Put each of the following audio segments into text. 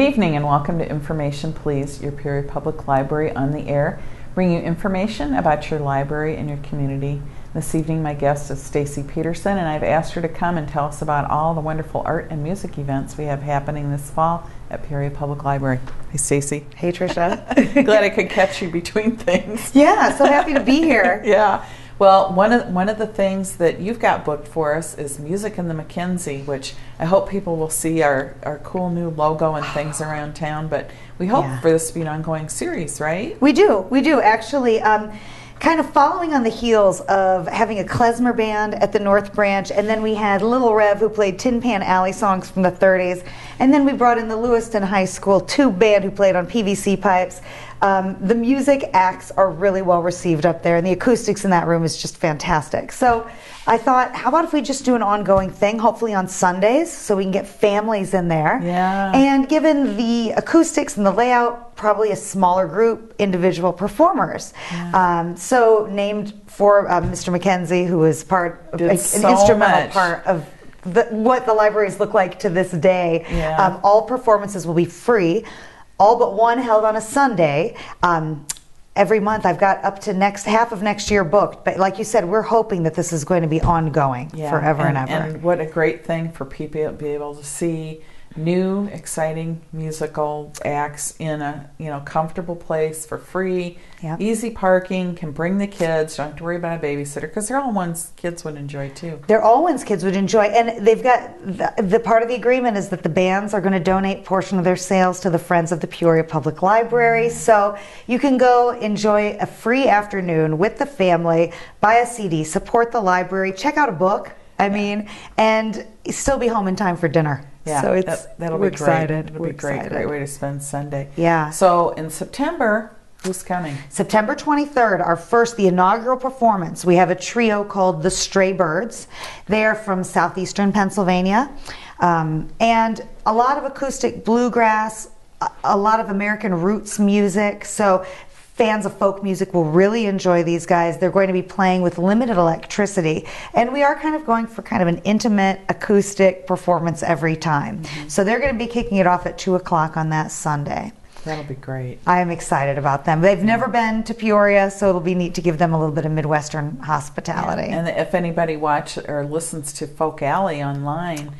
evening and welcome to Information Please, your Peoria Public Library on the air, bringing you information about your library and your community. This evening, my guest is Stacy Peterson, and I've asked her to come and tell us about all the wonderful art and music events we have happening this fall at Peoria Public Library. Hey, Stacy. Hey, Trisha. Glad I could catch you between things. Yeah, so happy to be here. yeah. Well, one of one of the things that you've got booked for us is music in the Mackenzie, which I hope people will see our, our cool new logo and things around town. But we hope Yeah. for this to be an ongoing series, right? We do, we do actually. Um, kind of following on the heels of having a klezmer band at the North Branch, and then we had Little Rev who played Tin Pan Alley songs from the 30s, and then we brought in the Lewiston High School tube band who played on PVC pipes. Um, the music acts are really well received up there, and the acoustics in that room is just fantastic. So I thought, how about if we just do an ongoing thing, hopefully on Sundays, so we can get families in there. Yeah. And given the acoustics and the layout, probably a smaller group, individual performers. Um, so named for uh, Mr. McKenzie, who is part, of, Did an instrumental much. part of the, what the libraries look like to this day. Yeah. Um, all performances will be free, all but one held on a Sunday. Um, every month, I've got up to next half of next year booked. But like you said, we're hoping that this is going to be ongoing forever and, ever. And what a great thing for people to be able to see new, exciting musical acts in a you know comfortable place for free, Yep. easy parking. Can bring the kids. Don't have to worry about a babysitter because they're all ones kids would enjoy too. They're all ones kids would enjoy, and they've got the, the part of the agreement is that the bands are going to donate portion of their sales to the Friends of the Peoria Public Library. Mm-hmm. So you can go enjoy a free afternoon with the family, buy a CD, support the library, check out a book. I mean, and still be home in time for dinner. Yeah, so it's that, that'll we're be excited. great. It'll we're be great. excited. Great way to spend Sunday. Yeah. So in September, who's coming? September 23rd, our first, the inaugural performance. We have a trio called the Stray Birds. They are from southeastern Pennsylvania. Um, and a lot of acoustic bluegrass, a lot of American roots music. So fans of folk music will really enjoy these guys. They're going to be playing with limited electricity. And we are kind of going for kind of an intimate acoustic performance every time. Mm-hmm. So they're going to be kicking it off at 2 o'clock on that Sunday. That'll be great. I am excited about them. They've never mm-hmm. been to Peoria, so it'll be neat to give them a little bit of Midwestern hospitality. And if anybody watches or listens to Folk Alley online,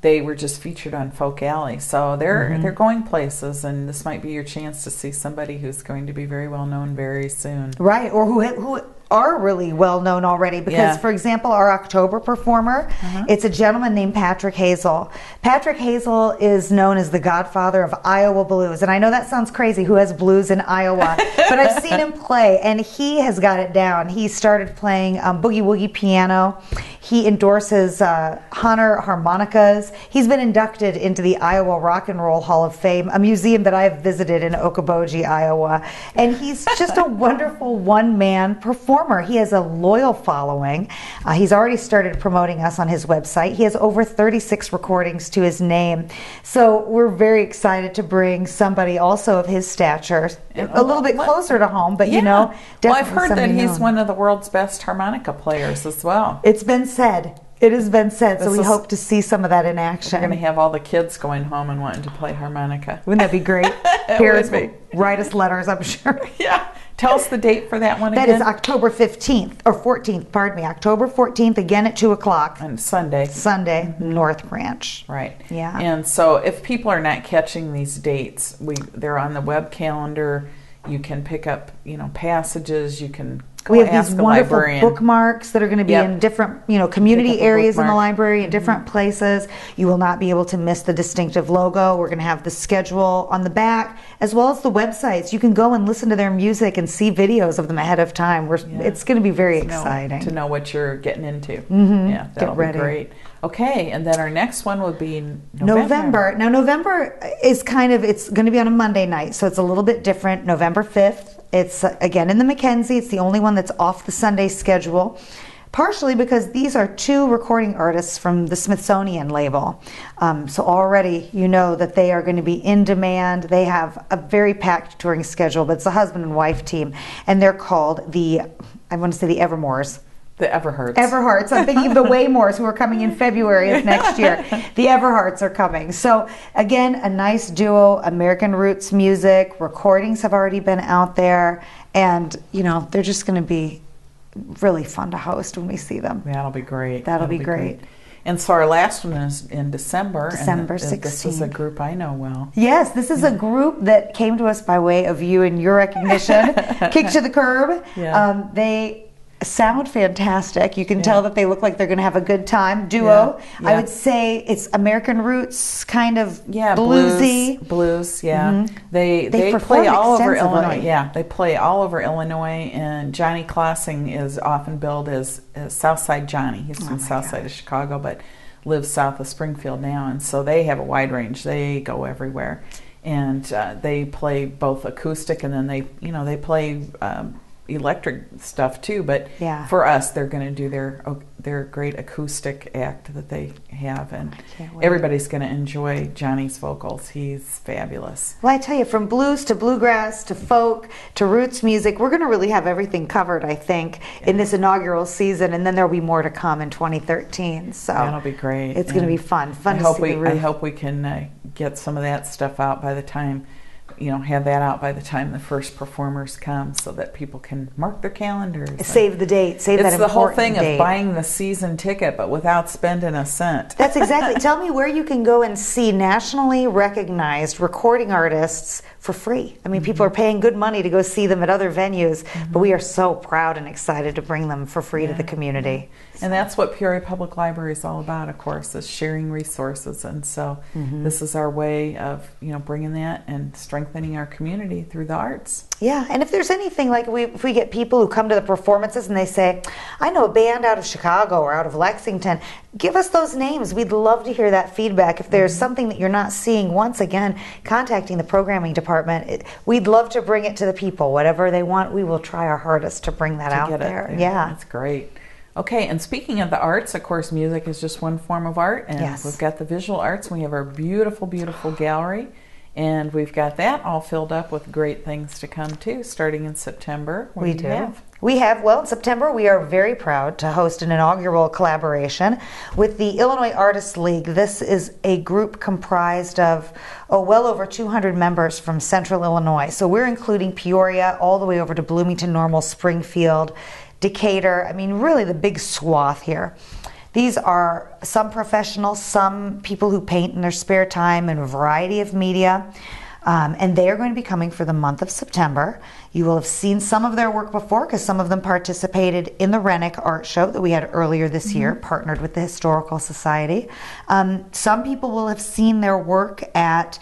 they were just featured on Folk Alley. So they're Mm-hmm. they're going places, and this might be your chance to see somebody who's going to be very well known very soon. Right, or who who are really well known already because Yeah. Uh-huh. for example our October performer it's a gentleman named Patrick Hazell. Patrick Hazell is known as the godfather of Iowa blues and I know that sounds crazy who has blues in Iowa but I've seen him play and he has got it down. He started playing um, boogie woogie piano. He endorses uh, Hohner harmonicas. He's been inducted into the Iowa Rock and Roll Hall of Fame, a museum that I've visited in Okoboji, Iowa. And he's just a wonderful one man performer. He has a loyal following. Uh, he's already started promoting us on his website. He has over 36 recordings to his name. So we're very excited to bring somebody also of his stature, a little bit closer to home, but Yeah. you know, well, I've heard that he's known. one of the world's best harmonica players as well. It's been said. It has been said. So This we is- hope to see some of that in We're action. going to have all the kids going home and wanting to play harmonica. Wouldn't that be great? Parents would will write us letters, I'm sure. Yeah. Tell us the date for that one That again. is October 15th, or 14th, pardon me, October 14th, again at 2 o'clock, on Sunday. Sunday, North Branch. Right. Yeah. And so if people are not catching these dates, we they're on the web calendar. You can pick up, you know, passages. You can We have these wonderful librarian. bookmarks that are going to be Yep. in different, you know, community Pick up a areas in the library in different places. You will not be able to miss the distinctive logo. We're going to have the schedule on the back, as well as the websites. You can go and listen to their music and see videos of them ahead of time. We're, Yeah. It's going to be very to know- exciting. to know what you're getting into. Mm-hmm. Yeah, that'll be ready. great. Okay, and then our next one would be November. November. Now, November is kind of, it's going to be on a Monday night, so it's a little bit different. November 5th. It's again in the Mackenzie. It's the only one that's off the Sunday schedule. Partially because these are two recording artists from the Smithsonian label. Um, so already you know that they are going to be in demand. They have a very packed touring schedule, but it's a husband and wife team, and they're called the, I want to say the Evermores. The Everharts. Everharts. I'm thinking of the Waymores who are coming in February of next year. The Everharts are coming. So again, a nice duo, American roots music. Recordings have already been out there, and you know they're just going to be really fun to host when we see them. That'll be great. That'll, be, great. And so our last one is in December. December and th- This is a group I know well. Yes, this is a group that came to us by way of you and your recognition. Kick to the curb. Yeah. Um, they sound fantastic. You can Yeah. tell that they look like they're going to have a good time. Duo. Yeah, I would say it's American roots, kind of Yeah, bluesy. blues, blues. Yeah, Mhm. they They they, play all over. Illinois. Yeah, they play all over Illinois. And Johnny Klossing is often billed as, as Southside Johnny. He's Oh from my South Side of Chicago, but lives south of Springfield now. And so they have a wide range. They go everywhere, and uh, they play both acoustic and then they you know they play. Um, electric stuff too but Yeah. for us they're going to do their their great acoustic act that they have and everybody's going to enjoy Johnny's vocals. He's fabulous. Well, I tell you, from blues to bluegrass to folk to roots music, we're going to really have everything covered, I think, in this inaugural season, and then there'll be more to come in 2013. So That'll be great. It's going to be fun. Fun I to hope see we. I hope we can uh, get some of that stuff out by the time you know have that out by the time the first performers come, so that people can mark their calendars. Save the date. Save it's that the whole thing date. of buying the season ticket, but without spending a cent. That's exactly. Tell me where you can go and see nationally recognized recording artists for free. I mean, Mm-hmm. people are paying good money to go see them at other venues, but we are so proud and excited to bring them for free to the community. And that's what Peoria Public Library is all about, of course, is sharing resources. And so Mm-hmm. this is our way of, you know, bringing that and strengthening our community through the arts. Yeah, and if there's anything like we, if we get people who come to the performances and they say, "I know a band out of Chicago or out of Lexington," give us those names. We'd love to hear that feedback. If there's mm-hmm. something that you're not seeing, once again, contacting the programming department. It, we'd love to bring it to the people. Whatever they want, we will try our hardest to bring that to out there. it Yeah. That's great. Okay, and speaking of the arts, of course, music is just one form of art, and Yes. we've got the visual arts. We have our beautiful, beautiful gallery, and we've got that all filled up with great things to come too, starting in September. What We do have? We have, well, in September, we are very proud to host an inaugural collaboration with the Illinois Artists League. This is a group comprised of, oh, well over 200 members from central Illinois. So we're including Peoria all the way over to Bloomington, Normal, Springfield, Decatur. I mean, really the big swath here. These are some professionals, some people who paint in their spare time in a variety of media. Um, and they are going to be coming for the month of September. You will have seen some of their work before because some of them participated in the Rennick Art Show that we had earlier this year, partnered with the Historical Society. Um, some people will have seen their work at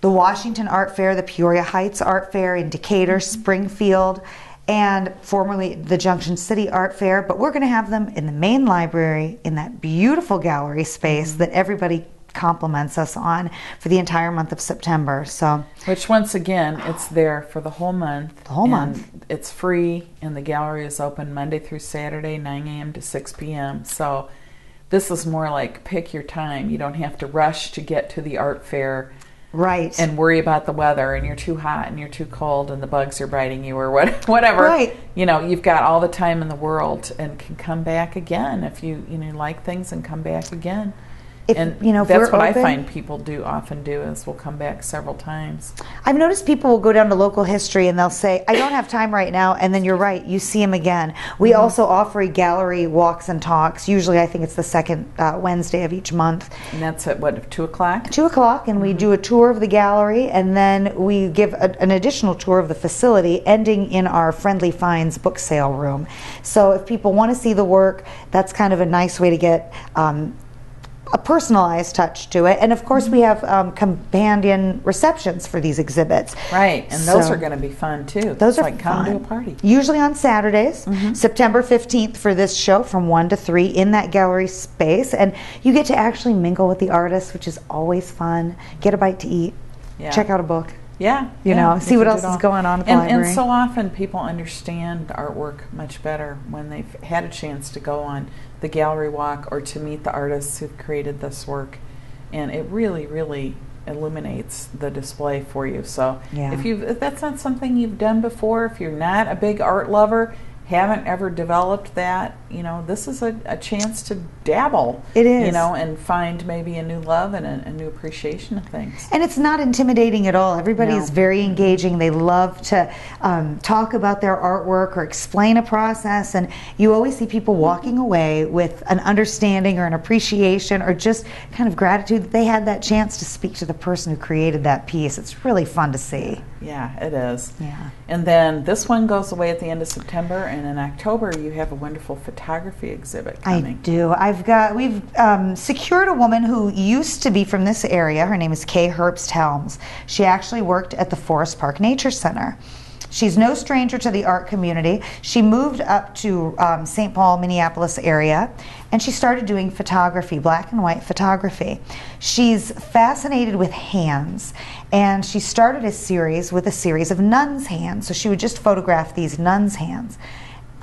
the Washington Art Fair, the Peoria Heights Art Fair in Decatur, Springfield, and formerly the Junction City Art Fair. But we're going to have them in the main library in that beautiful gallery space that everybody compliments us on for the entire month of September. So Which, once again, it's there for the whole month. The whole month. It's free, and the gallery is open Monday through Saturday, 9 a.m. to 6 p.m. So this is more like pick your time. You don't have to rush to get to the art fair right. and worry about the weather and you're too hot and you're too cold and the bugs are biting you or what, whatever. Right. You know, you've got all the time in the world and can come back again if you you know like things and come back again. If- and you know, that's what open- I find people do often do is we'll come back several times. I've noticed people will go down to local history and they'll say, I don't have time right now. And then you're right, you see them again. We Mm-hmm. also offer a gallery walks and talks. Usually, I think it's the second uh, Wednesday of each month. And that's at what two o'clock. two o'clock and we do a tour of the gallery and then we give a, an additional tour of the facility ending in our friendly finds book sale room so if people want to see the work that's kind of a nice way to get um, a personalized touch to it and of course we have um, companion receptions for these exhibits Right, and those are going to be fun too. those It's are like come fun. to a party. Usually on Saturdays, September 15th for this show from 1 to 3 in that gallery space. And you get to actually mingle with the artists, which is always fun. Get a bite to eat, Yeah. check out a book. Yeah, You yeah, know, see what else is going on at the and, library. And so often people understand artwork much better when they've had a chance to go on the gallery walk or to meet the artists who've created this work, and it really, really illuminates the display for you. So Yeah. if you if that's not something you've done before, if you're not a big art lover, haven't ever developed that, you know, this is a, a chance to dabble. It is. You know, and find maybe a new love and a, a new appreciation of things. And it's not intimidating at all. Everybody No. is very engaging. They love to um, talk about their artwork or explain a process. And you always see people walking away with an understanding or an appreciation or just kind of gratitude that they had that chance to speak to the person who created that piece. It's really fun to see. Yeah, it is. Yeah. And then this one goes away at the end of September, and in October you have a wonderful photography exhibit coming. I do. I've got. We've um, secured a woman who used to be from this area. Her name is Kay Herbst Helms. She actually worked at the Forest Park Nature Center. She's no stranger to the art community. She moved up to um, St. Paul, Minneapolis area, and she started doing photography, black and white photography. She's fascinated with hands, and she started a series with a series of nuns' hands. So she would just photograph these nuns' hands.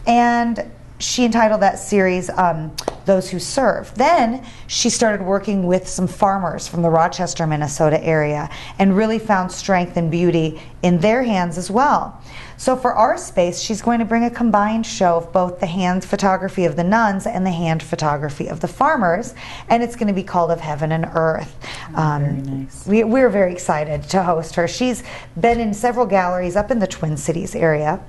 And she entitled that series um, Those Who Serve. Then she started working with some farmers from the Rochester, Minnesota area and really found strength and beauty in their hands as well. So for our space, she's going to bring a combined show of both the hand photography of the nuns and the hand photography of the farmers, and it's going to be called Of Heaven and Earth. Um, very nice. We, we're very excited to host her. She's been in several galleries up in the Twin Cities area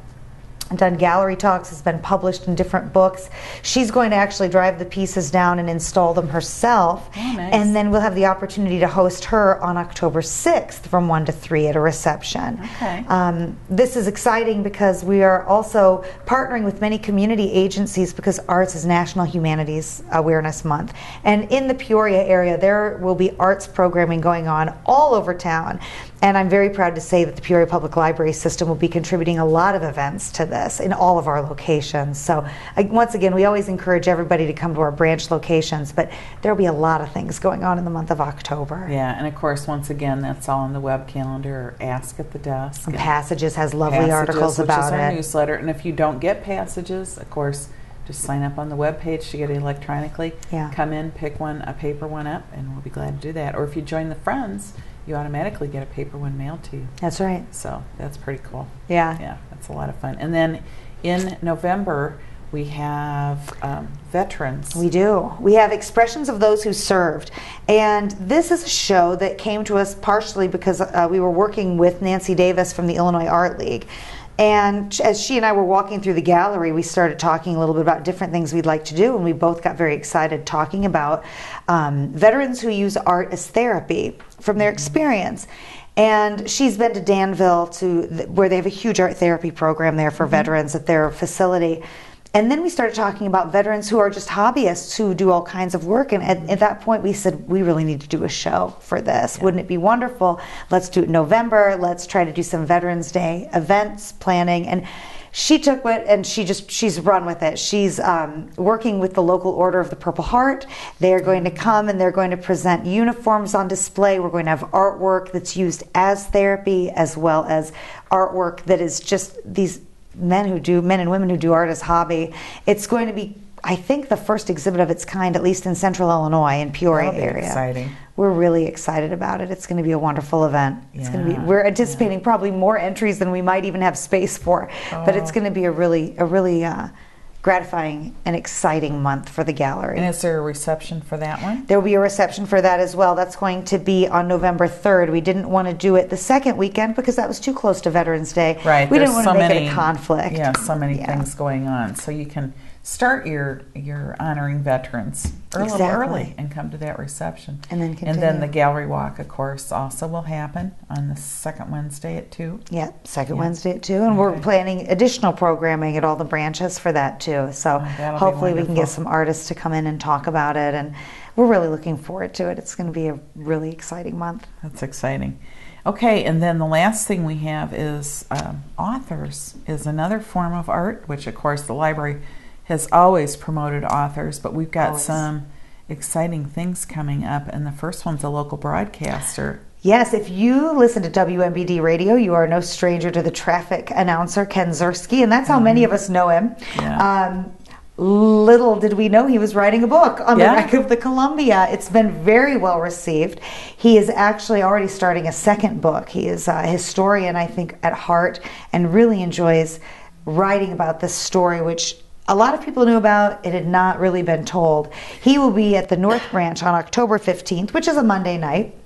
done gallery talks, has been published in different books. She's going to actually drive the pieces down and install them herself. Oh, nice. And then we'll have the opportunity to host her on October 6th from 1 to 3 at a reception. Okay. Um, this is exciting because we are also partnering with many community agencies because arts is National Humanities Awareness Month. And in the Peoria area, there will be arts programming going on all over town. And I'm very proud to say that the Peoria Public Library System will be contributing a lot of events to this in all of our locations. So, I, once again, we always encourage everybody to come to our branch locations, but there will be a lot of things going on in the month of October. Yeah, and of course, once again, that's all on the web calendar or Ask at the Desk. And Passages has lovely Passages, articles which about is our it. newsletter. And if you don't get passages, of course, just sign up on the web page to get it electronically. Yeah. Come in, pick one, a paper one up, and we'll be glad to do that. Or if you join the Friends, you automatically get a paper one mailed to you. That's right. So that's pretty cool. Yeah. Yeah, that's a lot of fun. And then in November, we have um, veterans. We do. We have expressions of those who served. And this is a show that came to us partially because uh, we were working with Nancy Davis from the Illinois Art League. And as she and I were walking through the gallery, we started talking a little bit about different things we'd like to do. And we both got very excited talking about um, veterans who use art as therapy from their experience. And she's been to Danville to th- where they have a huge art therapy program there for veterans at their facility. And then we started talking about veterans who are just hobbyists who do all kinds of work. And at, at that point, we said, we really need to do a show for this. Wouldn't it be wonderful? Let's do it in November. Let's try to do some Veterans Day events planning. And she took it and she just she's run with it she's um, working with the local order of the purple heart they're going to come and they're going to present uniforms on display we're going to have artwork that's used as therapy as well as artwork that is just these men who do men and women who do art as hobby it's going to be i think the first exhibit of its kind at least in central illinois in peoria area. exciting. we're really excited about it. It's going to be a wonderful event. It's going to be we're anticipating probably more entries than we might even have space for but it's Oh. going to be a really a really uh, gratifying and exciting month for the gallery And is there a reception for that one? there will be a reception for that as well. That's going to be on November 3rd. We didn't want to do it the second weekend because that was too close to Veterans Day. Right. We didn't want so to make many, it a conflict. Yeah, so many Yeah. things going on. So you can start your your honoring veterans a little Exactly. early and come to that reception. And then And then the gallery walk, of course, also will happen on the second Wednesday at two. Yeah, second Yeah. Wednesday at 2. And we're planning additional programming at all the branches for that too. So Oh, hopefully we can get some artists to come in and talk about it. And we're really looking forward to it. It's going to be a really exciting month. That's exciting. Okay, and then the last thing we have is um, authors is another form of art, which of course the library has always promoted authors, but we've got Always. some exciting things coming up, and the first one's a local broadcaster. Yes, if you listen to WMBD radio, you are no stranger to the traffic announcer Ken Zurski, and that's how many of us know him. Mm-hmm. Yeah. Um, little did we know he was writing a book on Yeah. the wreck of the Columbia. It's been very well received. He is actually already starting a second book. He is a historian, I think, at heart, and really enjoys writing about this story, which a lot of people knew about. It had not really been told. He will be at the North Branch on October 15th, which is a Monday night.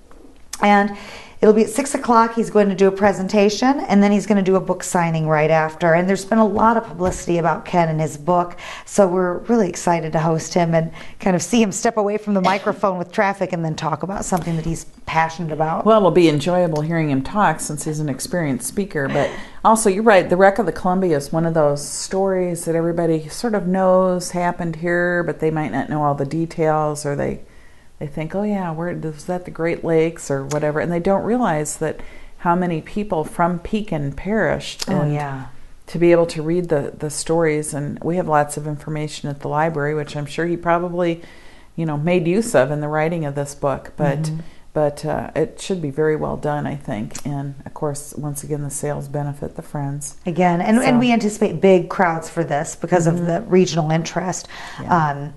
And It'll be at six o'clock. He's going to do a presentation and then he's going to do a book signing right after. And there's been a lot of publicity about Ken and his book. So we're really excited to host him and kind of see him step away from the microphone with traffic and then talk about something that he's passionate about. Well, it'll be enjoyable hearing him talk since he's an experienced speaker. But also, you're right, the wreck of the Columbia is one of those stories that everybody sort of knows happened here, but they might not know all the details or they they think, oh yeah, where was that the Great Lakes or whatever, and they don't realize that how many people from Pekin perished. Oh and yeah. To be able to read the the stories, and we have lots of information at the library, which I'm sure he probably, you know, made use of in the writing of this book. But mm-hmm. but uh, it should be very well done, I think. And of course, once again, the sales benefit the friends. Again, and, so. and we anticipate big crowds for this because mm-hmm. of the regional interest. Yeah. Um,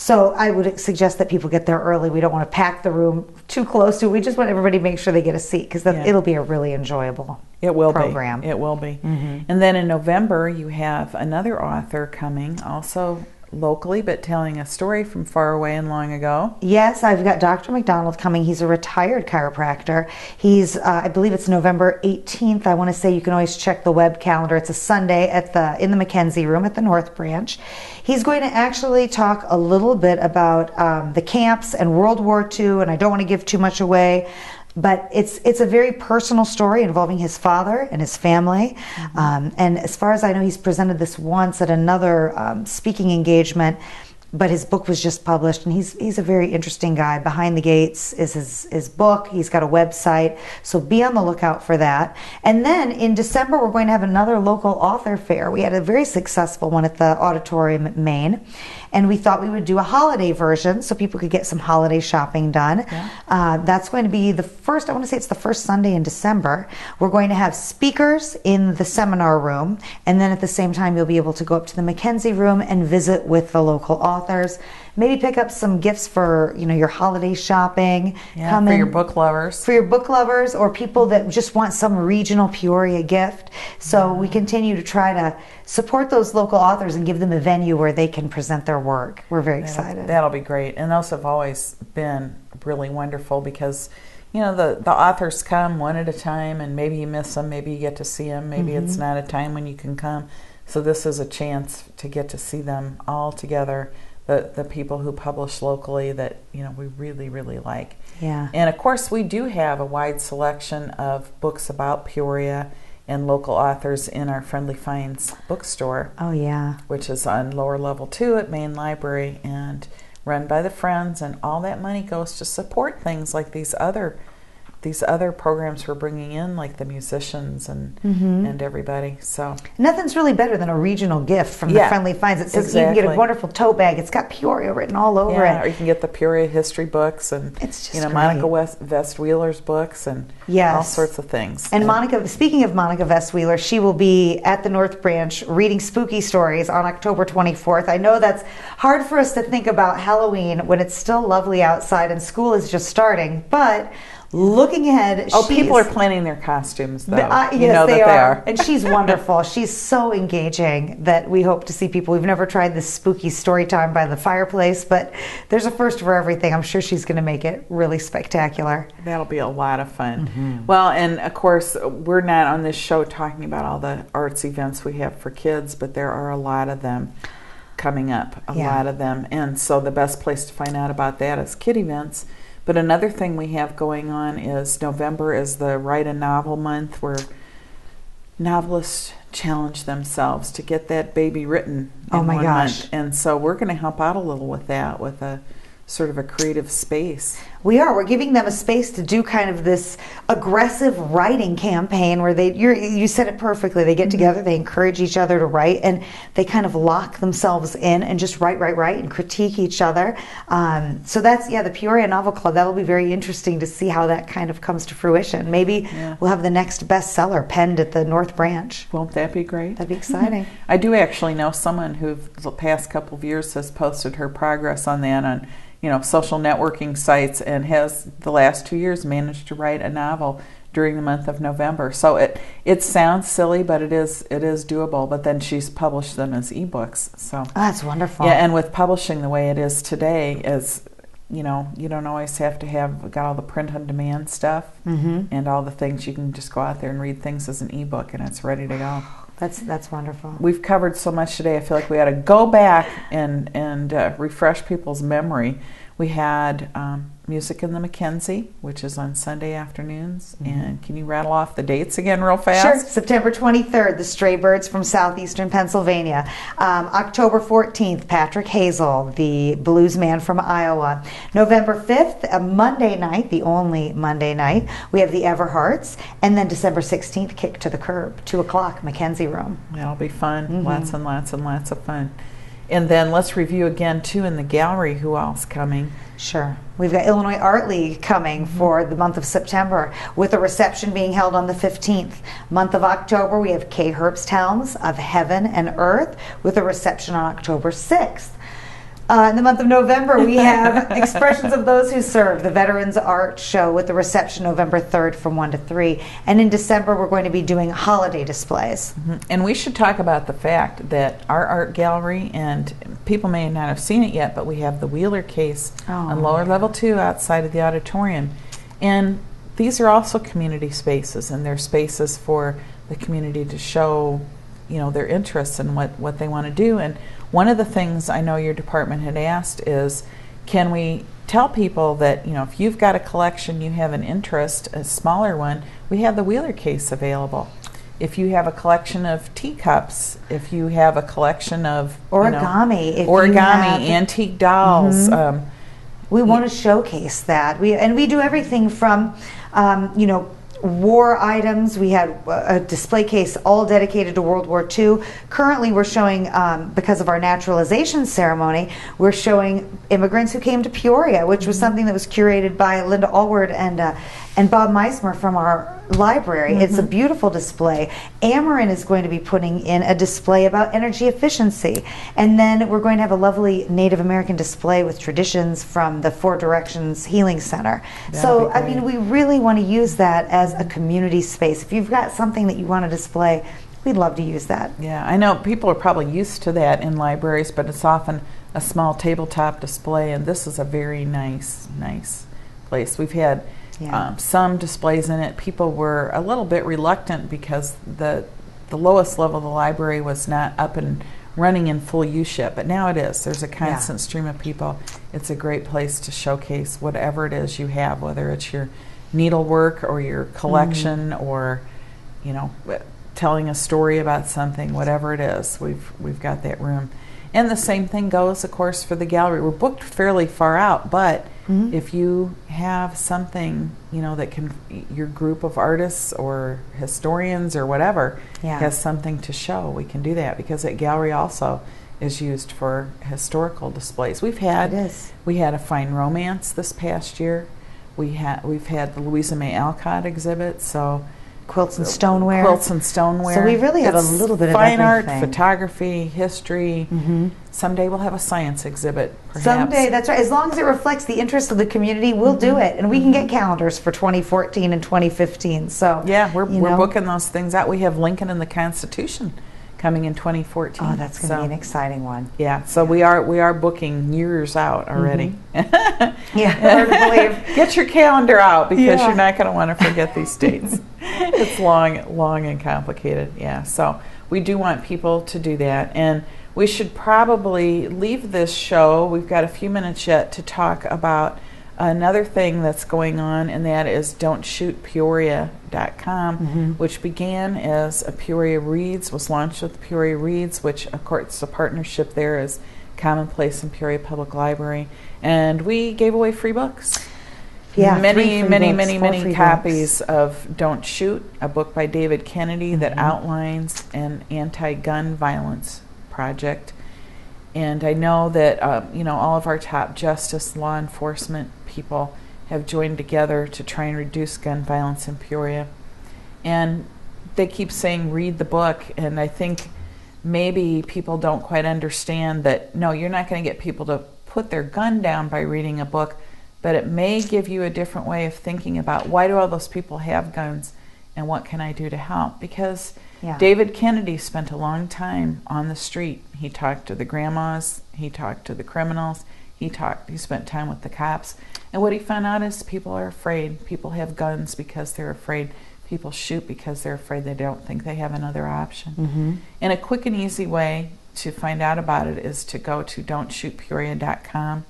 so I would suggest that people get there early. We don't want to pack the room too close to. We just want everybody to make sure they get a seat because yeah. it'll be a really enjoyable. It will program. be. It will be. Mm-hmm. And then in November you have another author coming, also locally, but telling a story from far away and long ago. Yes, I've got Dr. McDonald coming. He's a retired chiropractor. He's, uh, I believe it's November 18th. I want to say you can always check the web calendar. It's a Sunday at the in the McKenzie Room at the North Branch. He's going to actually talk a little bit about um, the camps and World War II, and I don't want to give too much away but it's it's a very personal story involving his father and his family. Mm-hmm. Um, and as far as I know, he's presented this once at another um, speaking engagement but his book was just published and he's he's a very interesting guy. Behind the gates is his his book. He's got a website so be on the lookout for that. And then in december we're going to have another local author fair. We had a very successful one at the auditorium at maine and we thought we would do a holiday version so people could get some holiday shopping done yeah. uh, that's going to be the first i want to say it's the first sunday in december we're going to have speakers in the seminar room and then at the same time you'll be able to go up to the mckenzie room and visit with the local authors. Maybe pick up some gifts for you know your holiday shopping. Yeah, Come for in, your book lovers. For your book lovers or people that just want some regional Peoria gift. So we continue to try to support those local authors and give them a venue where they can present their work. We're very that'll, excited. That'll be great. And those have always been really wonderful because you know the the authors come one at a time and maybe you miss them maybe you get to see them maybe mm-hmm. it's not a time when you can come so this is a chance to get to see them all together the, the people who publish locally that you know we really really like. Yeah. And of course we do have a wide selection of books about Peoria and local authors in our Friendly Finds bookstore. Oh yeah. Which is on lower level 2 at Main Library and run by the friends and all that money goes to support things like these other these other programs we're bringing in, like the musicians and mm-hmm. and everybody. So nothing's really better than a regional gift from yeah, the Friendly Finds. It says exactly. you can get a wonderful tote bag. It's got Peoria written all over yeah, it. Or you can get the Peoria history books and it's just you know great. Monica West, Vest Wheeler's books and yes. all sorts of things. And, and Monica, speaking of Monica Vest Wheeler, she will be at the North Branch reading spooky stories on October 24th. I know that's hard for us to think about Halloween when it's still lovely outside and school is just starting, but looking ahead. Oh, people are planning their costumes, though. Uh, yes, you know they, are. they, are. and she's wonderful. she's so engaging that we hope to see people. We've never tried this spooky story time by the fireplace, but there's a first for everything. I'm sure she's going to make it really spectacular. That'll be a lot of fun. Mm-hmm. Well, and of course, we're not on this show talking about all the arts events we have for kids, but there are a lot of them coming up, a yeah. lot of them. And so the best place to find out about that is kid events but another thing we have going on is November is the Write a Novel month where novelists challenge themselves to get that baby written. Oh in oh my gosh. Month. And so we're going to help out a little with that with a sort of a creative space. We are. We're giving them a space to do kind of this aggressive writing campaign where they you said it perfectly. They get mm-hmm. together, they encourage each other to write, and they kind of lock themselves in and just write, write, write, and critique each other. Um, so that's yeah, the Peoria Novel Club. That'll be very interesting to see how that kind of comes to fruition. Maybe yeah. we'll have the next bestseller penned at the North Branch. Won't that be great? That'd be exciting. I do actually know someone who the past couple of years has posted her progress on that on you know social networking sites and has the last two years managed to write a novel during the month of November. So it it sounds silly, but it is it is doable. But then she's published them as ebooks. So oh, that's wonderful. Yeah, and with publishing the way it is today, is you know you don't always have to have got all the print on demand stuff mm-hmm. and all the things. You can just go out there and read things as an ebook, and it's ready to go. That's that's wonderful. We've covered so much today. I feel like we ought to go back and and uh, refresh people's memory. We had um, Music in the Mackenzie, which is on Sunday afternoons. Mm-hmm. And can you rattle off the dates again, real fast? Sure. September 23rd, the Stray Birds from southeastern Pennsylvania. Um, October 14th, Patrick Hazell, the blues man from Iowa. November 5th, a Monday night, the only Monday night, we have the Everharts. And then December 16th, Kick to the Curb, 2 o'clock, Mackenzie Room. That'll be fun. Mm-hmm. Lots and lots and lots of fun. And then let's review again, too, in the gallery who else coming. Sure. We've got Illinois Art League coming mm-hmm. for the month of September with a reception being held on the 15th. Month of October, we have Kay Herbsthelms of Heaven and Earth with a reception on October 6th. Uh, in the month of November, we have Expressions of Those Who Serve, the Veterans Art Show with the reception November 3rd from 1 to 3. And in December, we're going to be doing holiday displays. Mm-hmm. And we should talk about the fact that our art gallery, and people may not have seen it yet, but we have the Wheeler case oh, on lower level 2 outside of the auditorium. And these are also community spaces, and they're spaces for the community to show you know their interests and what, what they want to do. And one of the things I know your department had asked is can we tell people that, you know, if you've got a collection, you have an interest, a smaller one, we have the Wheeler case available. If you have a collection of teacups, if you have a collection of origami, you know, origami, antique dolls, mm-hmm. um, we want to showcase that. We and we do everything from, um, you know, war items. We had a display case all dedicated to World War II. Currently, we're showing, um, because of our naturalization ceremony, we're showing immigrants who came to Peoria, which was mm-hmm. something that was curated by Linda Allward and uh, and Bob Meismer from our library. Mm-hmm. It's a mm-hmm. beautiful display. Ameren is going to be putting in a display about energy efficiency. And then we're going to have a lovely Native American display with traditions from the Four Directions Healing Center. That'd so, I mean, we really want to use that as a community space. If you've got something that you want to display, we'd love to use that. Yeah, I know people are probably used to that in libraries, but it's often a small tabletop display, and this is a very nice, nice place. We've had yeah. um, some displays in it. People were a little bit reluctant because the the lowest level of the library was not up and running in full use yet, but now it is. There's a constant yeah. stream of people. It's a great place to showcase whatever it is you have, whether it's your needlework or your collection mm. or you know telling a story about something, whatever it is. We've we've got that room. And the same thing goes, of course, for the gallery. We're booked fairly far out, but mm-hmm. if you have something, you know, that can, your group of artists or historians or whatever yeah. has something to show, we can do that because that gallery also is used for historical displays. We've had, we had a fine romance this past year. We had, we've had the Louisa May Alcott exhibit, so quilts and stoneware. Quilts and stoneware. So we really have it's a little bit of fine art, photography, history. Mm-hmm. Someday we'll have a science exhibit. Perhaps. Someday, that's right. As long as it reflects the interest of the community, we'll mm-hmm. do it, and we can get calendars for 2014 and 2015. So yeah, we're we're know. booking those things out. We have Lincoln and the Constitution coming in 2014. Oh, that's going to so, be an exciting one. Yeah, so yeah. we are we are booking years out already. Mm-hmm. yeah, hard to believe. Get your calendar out because yeah. you're not going to want to forget these dates. it's long, long and complicated. Yeah, so we do want people to do that, and we should probably leave this show. We've got a few minutes yet to talk about another thing that's going on, and that is don'tshootpeoria.com, mm-hmm. which began as a Peoria Reads, was launched with Peoria Reads, which, of course, the partnership there is Commonplace and Peoria Public Library. And we gave away free books. Yeah, many, many, books, many, many copies books. of Don't Shoot, a book by David Kennedy mm-hmm. that outlines an anti gun violence project. And I know that uh, you know all of our top justice, law enforcement people have joined together to try and reduce gun violence in Peoria. And they keep saying, read the book. And I think maybe people don't quite understand that no, you're not going to get people to put their gun down by reading a book. but it may give you a different way of thinking about why do all those people have guns and what can I do to help? Because Yeah. David Kennedy spent a long time on the street. He talked to the grandmas, he talked to the criminals, he talked he spent time with the cops. And what he found out is people are afraid. People have guns because they're afraid. People shoot because they're afraid they don't think they have another option. Mm-hmm. And a quick and easy way to find out about it is to go to don'tshootpeoria.com.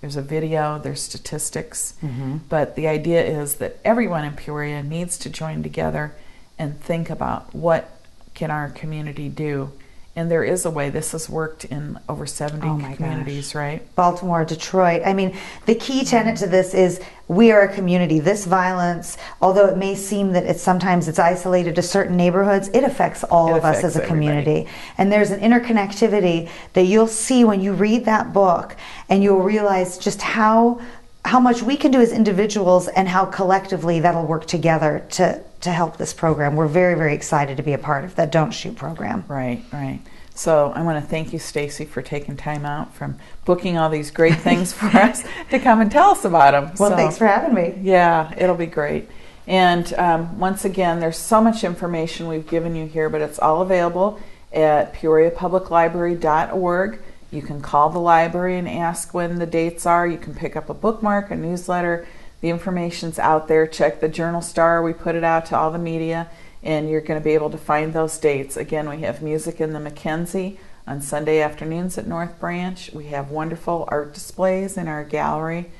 There's a video, there's statistics, Mm-hmm. but the idea is that everyone in Peoria needs to join together and think about what can our community do. And there is a way. This has worked in over 70 Oh my gosh. communities, right? Baltimore, Detroit. I mean, the key tenet to this is we are a community. This violence, although it may seem that it's sometimes it's isolated to certain neighborhoods, it affects all It of us as a everybody. community. And there's an interconnectivity that you'll see when you read that book and you'll realize just how how much we can do as individuals and how collectively that'll work together to to help this program. We're very very excited to be a part of that Don't Shoot program. Right, right. So I want to thank you, Stacy, for taking time out from booking all these great things for us to come and tell us about them. Well, thanks for having me. Yeah, it'll be great. And um, once again, there's so much information we've given you here, but it's all available at peoriapubliclibrary.org. You can call the library and ask when the dates are. You can pick up a bookmark, a newsletter. The information's out there. Check the Journal Star. We put it out to all the media, and you're going to be able to find those dates. Again, we have music in the Mackenzie on Sunday afternoons at North Branch. We have wonderful art displays in our gallery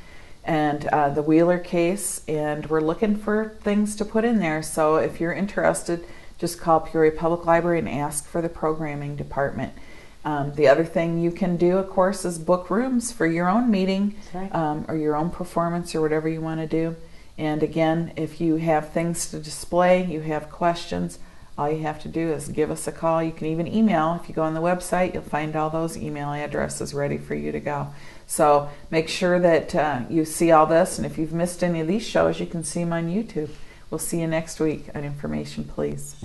and uh, the Wheeler case, and we're looking for things to put in there. So if you're interested, just call Peoria Public Library and ask for the programming department. Um, the other thing you can do, of course, is book rooms for your own meeting right. um, or your own performance or whatever you want to do. And again, if you have things to display, you have questions, all you have to do is give us a call. You can even email. If you go on the website, you'll find all those email addresses ready for you to go. So make sure that uh, you see all this. And if you've missed any of these shows, you can see them on YouTube. We'll see you next week on Information Please.